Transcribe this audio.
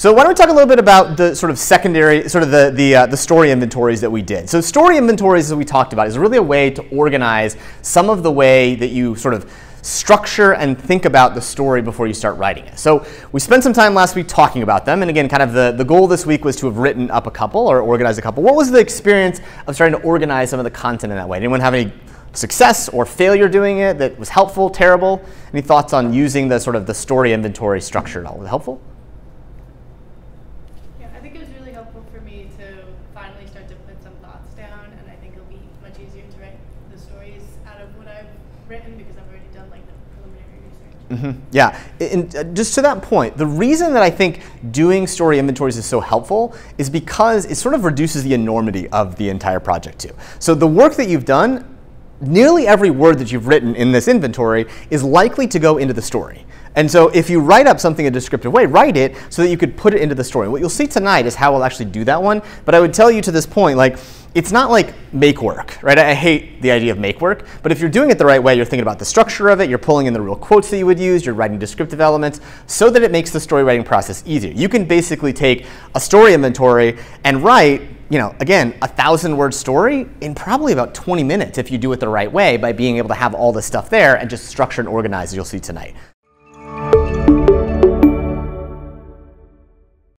So why don't we talk a little bit about the sort of secondary, sort of the, the, uh, the story inventories that we did. So story inventories, as we talked about, is really a way to organize some of the way that you sort of structure and think about the story before you start writing it. So we spent some time last week talking about them, and again, kind of the, the goal this week was to have written up a couple or organized a couple. What was the experience of starting to organize some of the content in that way? Anyone have any success or failure doing it that was helpful, terrible? Any thoughts on using the sort of the story inventory structure at all? Was it helpful? For me to finally start to put some thoughts down, and I think it'll be much easier to write the stories out of what I've written because I've already done like the preliminary research. Mm-hmm. Yeah, and uh, just to that point, the reason that I think doing story inventories is so helpful is because it sort of reduces the enormity of the entire project too. So the work that you've done, nearly every word that you've written in this inventory is likely to go into the story. And so if you write up something in a descriptive way, write it so that you could put it into the story. What you'll see tonight is how we'll actually do that one. But I would tell you to this point, like, it's not like make work, right? I hate the idea of make work, but if you're doing it the right way, you're thinking about the structure of it, you're pulling in the real quotes that you would use, you're writing descriptive elements so that it makes the story writing process easier. You can basically take a story inventory and write, you know, again, a thousand word story in probably about 20 minutes if you do it the right way by being able to have all this stuff there and just structure and organize as you'll see tonight.